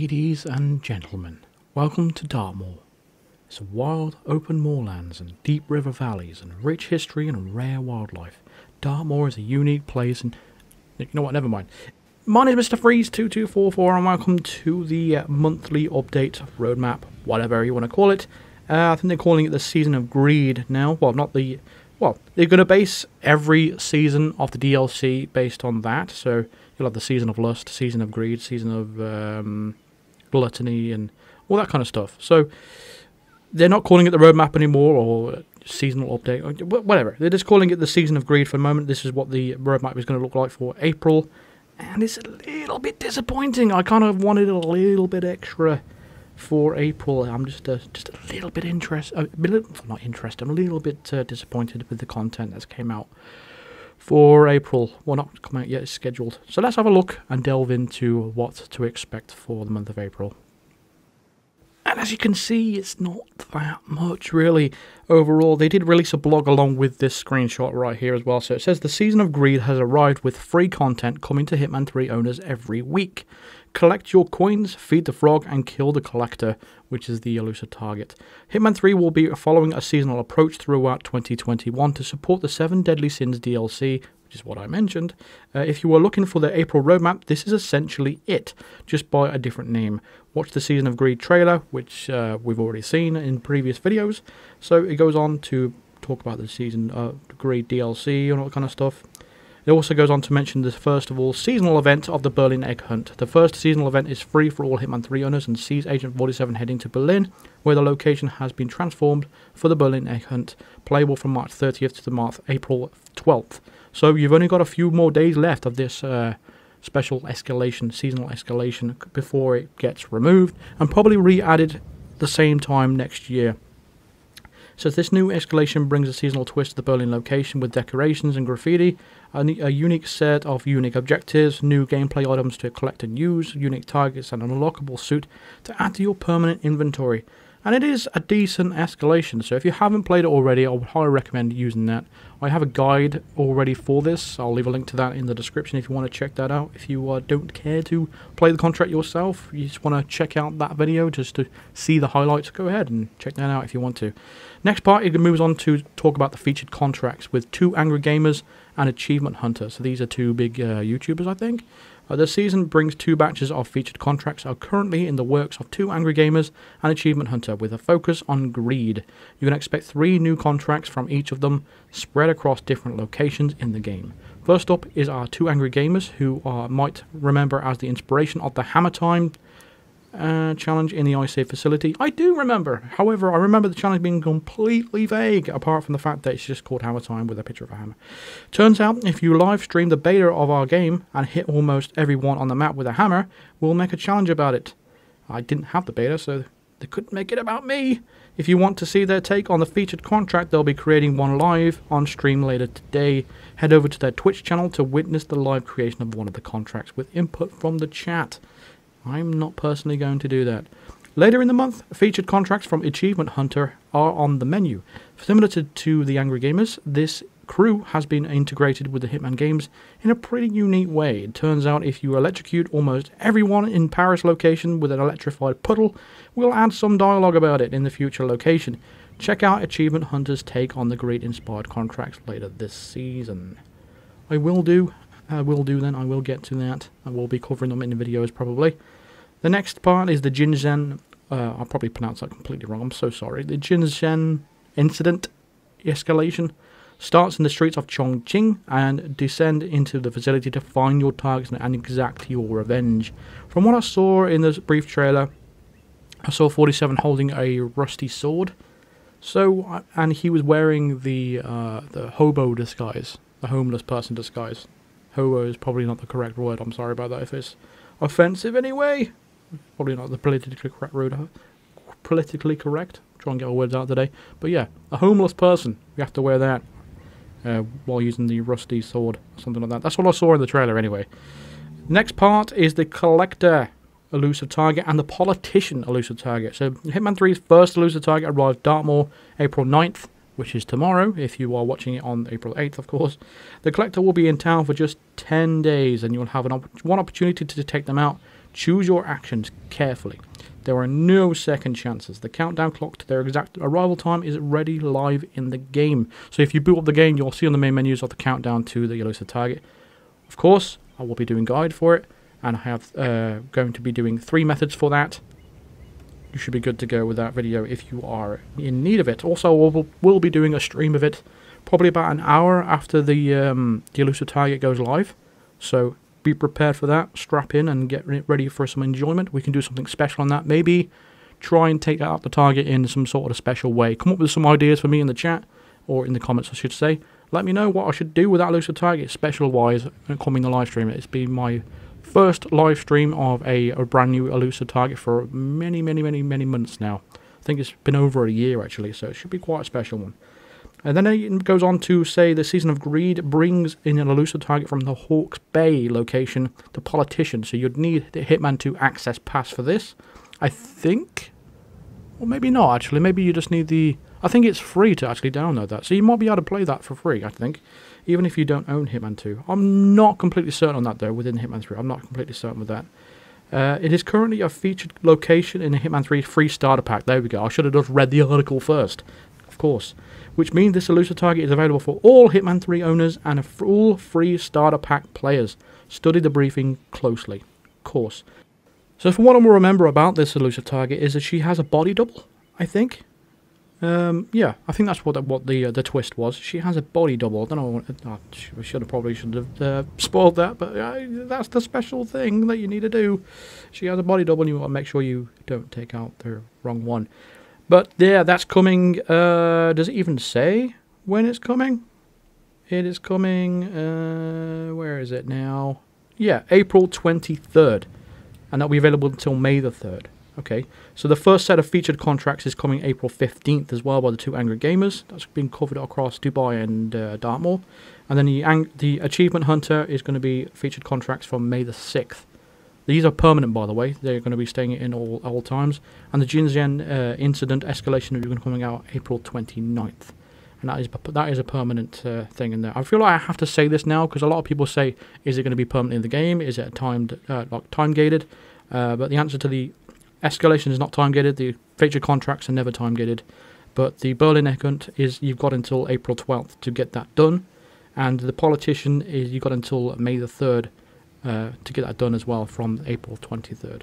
Ladies and gentlemen, welcome to Dartmoor. It's a wild, open moorlands and deep river valleys and rich history and rare wildlife. Dartmoor is a unique place and... You know what, never mind. My name is Mr. Freeze2244 and welcome to the uh, monthly update, roadmap, whatever you want to call it. Uh, I think they're calling it the Season of Greed now. Well, not the... Well, they're going to base every season of the DLC based on that, so you'll have the Season of Lust, Season of Greed, Season of um, Gluttony, and all that kind of stuff. So they're not calling it the roadmap anymore or seasonal update, or whatever. They're just calling it the Season of Greed for the moment. This is what the roadmap is going to look like for April, and it's a little bit disappointing. I kind of wanted a little bit extra for April. I'm just uh, just a little bit interested, not interested. I'm a little bit uh, disappointed with the content that's came out for April. Well, not come out yet, it's scheduled. So let's have a look and delve into what to expect for the month of April. And as you can see, it's not that much really overall. They did release a blog along with this screenshot right here as well. So it says the Season of Greed has arrived with free content coming to Hitman 3 owners every week. Collect your coins, feed the frog, and kill the collector, which is the elusive target. Hitman 3 will be following a seasonal approach throughout 2021 to support the 7 Deadly Sins DLC, which is what I mentioned. Uh, if you are looking for the April roadmap, this is essentially it, just by a different name. Watch the Season of Greed trailer, which uh, we've already seen in previous videos. So it goes on to talk about the Season of Greed DLC and all that kind of stuff. It also goes on to mention the first of all seasonal event of the Berlin Egg Hunt. The first seasonal event is free for all Hitman 3 owners and sees Agent 47 heading to Berlin, where the location has been transformed for the Berlin Egg Hunt, playable from March 30th to the March April 12th. So you've only got a few more days left of this uh, special escalation, seasonal escalation, before it gets removed and probably re-added the same time next year. So this new escalation brings a seasonal twist to the Berlin location with decorations and graffiti, a, a, unique set of unique objectives, new gameplay items to collect and use, unique targets, and an unlockable suit to add to your permanent inventory. And it is a decent escalation, so if you haven't played it already, I would highly recommend using that. I have a guide already for this, I'll leave a link to that in the description if you want to check that out. If you uh, don't care to play the contract yourself, you just want to check out that video just to see the highlights, go ahead and check that out if you want to. Next part, it moves on to talk about the featured contracts with two Angry Gamers and Achievement Hunter. So these are two big uh, YouTubers, I think. Uh, the season brings two batches of featured contracts are currently in the works of two Angry Gamers and Achievement Hunter with a focus on greed. You can expect three new contracts from each of them spread across different locations in the game. First up is our two Angry Gamers who are, might remember as the inspiration of the Hammer Time uh, challenge in the ICA facility. I do remember. However, I remember the challenge being completely vague, apart from the fact that it's just called Hammer Time with a picture of a hammer. Turns out, if you live stream the beta of our game and hit almost everyone on the map with a hammer, we'll make a challenge about it. I didn't have the beta, so they couldn't make it about me. If you want to see their take on the featured contract, they'll be creating one live on stream later today. Head over to their Twitch channel to witness the live creation of one of the contracts with input from the chat. I'm not personally going to do that. Later in the month, featured contracts from Achievement Hunter are on the menu. Similar to, to the Angry Gamers, this crew has been integrated with the Hitman games in a pretty unique way. It turns out if you electrocute almost everyone in Paris location with an electrified puddle, we'll add some dialogue about it in the future location. Check out Achievement Hunter's take on the great inspired contracts later this season. I will do, I will do then, I will get to that. I will be covering them in the videos probably. The next part is the Jinzhen, uh, I'll probably pronounce that completely wrong, I'm so sorry. The Jinzhen incident escalation starts in the streets of Chongqing and descend into the facility to find your targets and exact your revenge. From what I saw in the brief trailer, I saw 47 holding a rusty sword. So, and he was wearing the uh, the hobo disguise, the homeless person disguise. Hobo is probably not the correct word. I'm sorry about that if it's offensive anyway. Probably not the politically correct word. Politically correct. Try and get our words out today. But yeah, a homeless person. You have to wear that uh, while using the rusty sword, something like that. That's what I saw in the trailer anyway. Next part is the collector elusive target and the politician elusive target. So Hitman 3's first elusive target arrived Dartmoor April 9th, which is tomorrow, if you are watching it on April 8th, of course. The collector will be in town for just 10 days, and you'll have an op one opportunity to take them out Choose your actions carefully. There are no second chances. The countdown clock to their exact arrival time is ready live in the game. So if you boot up the game, you'll see on the main menus of the countdown to the elusive target. Of course, I will be doing guide for it, and I have uh, going to be doing three methods for that. You should be good to go with that video if you are in need of it. Also, we'll, we'll be doing a stream of it probably about an hour after the um, the elusive target goes live. So be prepared for that. Strap in and get ready for some enjoyment. We can do something special on that. Maybe try and take out the target in some sort of special way. Come up with some ideas for me in the chat or in the comments, I should say. Let me know what I should do with that elusive target special wise coming the live stream. It's been my first live stream of a, a brand new elusive target for many, many, many, many months now. I think it's been over a year actually, so it should be quite a special one. And then it goes on to say the season of greed brings in an elusive target from the Hawke's Bay location, the politician. So you'd need the Hitman 2 access pass for this. I think. Or maybe not, actually. Maybe you just need the. I think it's free to actually download that. So you might be able to play that for free, I think. Even if you don't own Hitman 2. I'm not completely certain on that, though, within Hitman 3. I'm not completely certain with that. Uh, it is currently a featured location in the Hitman 3 free starter pack. There we go. I should have just read the article first. Of course which means this elusive target is available for all Hitman 3 owners and all free starter pack players. Study the briefing closely. Of course. So from what I remember about this elusive target is that she has a body double, I think. Um, yeah, I think that's what what the uh, the twist was. She has a body double. I don't know. Oh, we should have probably should have uh, spoiled that, but uh, that's the special thing that you need to do. She has a body double, and you want to make sure you don't take out the wrong one. But yeah, that's coming. Uh, does it even say when it's coming? It is coming. Uh, where is it now? Yeah, April 23rd. And that'll be available until May the 3rd. Okay, so the first set of featured contracts is coming April 15th as well by the two Angry Gamers. That's been covered across Dubai and uh, Dartmoor. And then the, ang- the Achievement Hunter is going to be featured contracts from May the 6th. These are permanent, by the way. They're going to be staying in all, all times. And the Jinzhen uh, incident escalation is going to be coming out April 29th. And that is that is a permanent uh, thing in there. I feel like I have to say this now because a lot of people say, is it going to be permanent in the game? Is it timed, uh, like time gated? Uh, but the answer to the escalation is not time gated. The feature contracts are never time gated. But the Berlin egg hunt is you've got until April 12th to get that done. And the politician is you've got until May the 3rd uh, to get that done as well from April 23rd.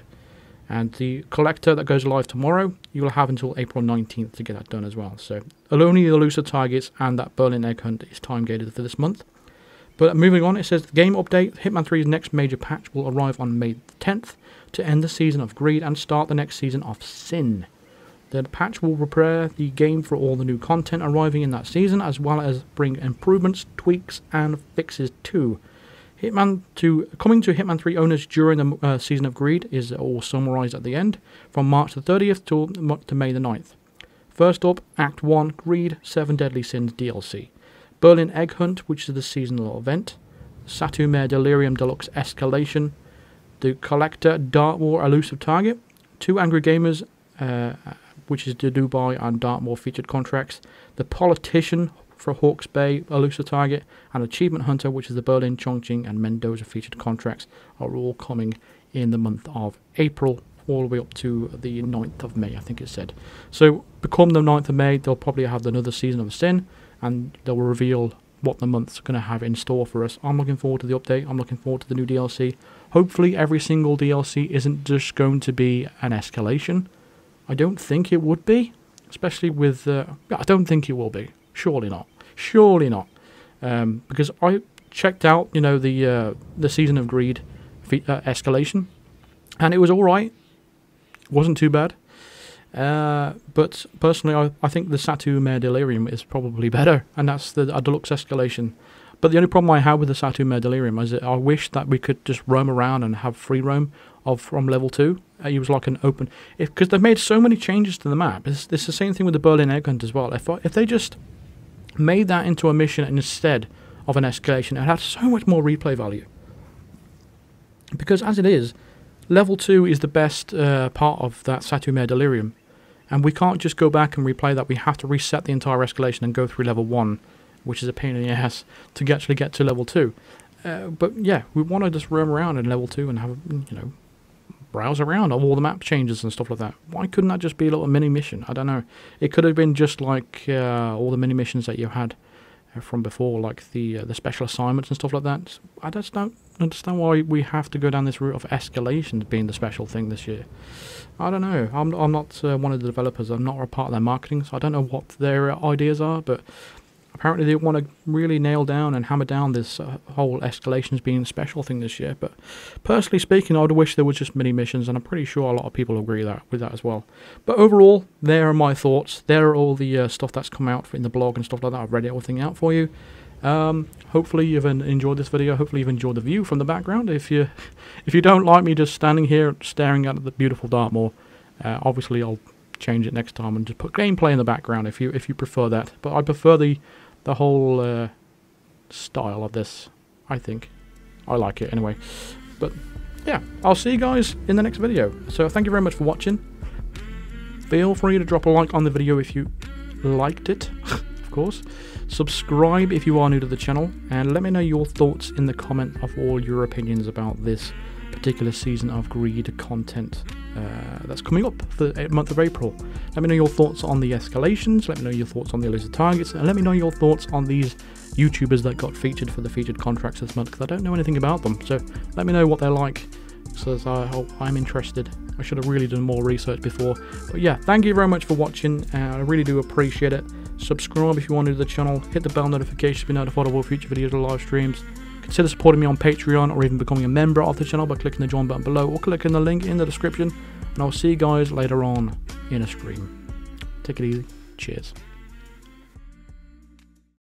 And the collector that goes live tomorrow, you will have until April 19th to get that done as well. So only the elusive targets and that Berlin egg hunt is time gated for this month. But moving on, it says the game update Hitman 3's next major patch will arrive on May 10th to end the season of Greed and start the next season of Sin. The patch will prepare the game for all the new content arriving in that season, as well as bring improvements, tweaks, and fixes too. Hitman 2 coming to Hitman 3 owners during the uh, season of Greed is all summarized at the end from March the 30th to, to May the 9th. First up, Act 1 Greed 7 Deadly Sins DLC. Berlin Egg Hunt, which is the seasonal event. Satu Mare Delirium Deluxe Escalation. The Collector Dartmoor Elusive Target. Two Angry Gamers, uh, which is the Dubai and Dartmoor featured contracts. The Politician for Hawke's Bay, Elusive Target, and Achievement Hunter, which is the Berlin, Chongqing, and Mendoza featured contracts, are all coming in the month of April, all the way up to the 9th of May, I think it said. So, become the 9th of May, they'll probably have another season of Sin, and they'll reveal what the month's going to have in store for us. I'm looking forward to the update, I'm looking forward to the new DLC. Hopefully, every single DLC isn't just going to be an escalation. I don't think it would be, especially with. Uh, I don't think it will be. Surely not. Surely not. Um, because I checked out, you know, the uh, the season of greed uh, escalation, and it was all right. wasn't too bad. Uh, but personally, I, I think the Satu Mare Delirium is probably better, and that's the deluxe escalation. But the only problem I have with the Satu Mare Delirium is that I wish that we could just roam around and have free roam of from level two. Uh, it was like an open, because they've made so many changes to the map. It's, it's the same thing with the Berlin Egg Hunt as well. If if they just made that into a mission instead of an escalation, it had so much more replay value. Because as it is, level 2 is the best uh, part of that Satu Mare Delirium. And we can't just go back and replay that. We have to reset the entire escalation and go through level 1, which is a pain in the ass to actually get to level 2. Uh, but yeah, we want to just roam around in level 2 and have, you know, browse around all the map changes and stuff like that. Why couldn't that just be a little mini mission? I don't know. It could have been just like uh, all the mini missions that you had uh, from before, like the uh, the special assignments and stuff like that. I just don't understand why we have to go down this route of escalations being the special thing this year. I don't know. I'm I'm not uh, one of the developers. I'm not a part of their marketing, so I don't know what their ideas are. But apparently they want to really nail down and hammer down this uh, whole escalations being special thing this year. But personally speaking, I would wish there was just mini missions, and I'm pretty sure a lot of people agree that with that as well. But overall, there are my thoughts. There are all the uh, stuff that's come out in the blog and stuff like that. I've read everything out for you. Um, hopefully you've enjoyed this video. Hopefully you've enjoyed the view from the background. If you if you don't like me just standing here staring at the beautiful Dartmoor, uh, obviously I'll change it next time and just put gameplay in the background if you if you prefer that. But I prefer the the whole uh, style of this. I think I like it anyway. But yeah, I'll see you guys in the next video. So thank you very much for watching. Feel free to drop a like on the video if you liked it, of course. Subscribe if you are new to the channel, and let me know your thoughts in the comment of all your opinions about this particular season of Greed content uh, that's coming up for the month of April. Let me know your thoughts on the escalations, let me know your thoughts on the elusive targets, and let me know your thoughts on these YouTubers that got featured for the featured contracts this month, because I don't know anything about them. So let me know what they're like, so I, I'm interested. I should have really done more research before. But yeah, thank you very much for watching, and I really do appreciate it. Subscribe if you want to the channel, hit the bell notification to be notified of all future videos or live streams. Consider supporting me on Patreon or even becoming a member of the channel by clicking the join button below or clicking the link in the description. And I'll see you guys later on in a stream. Take it easy. Cheers.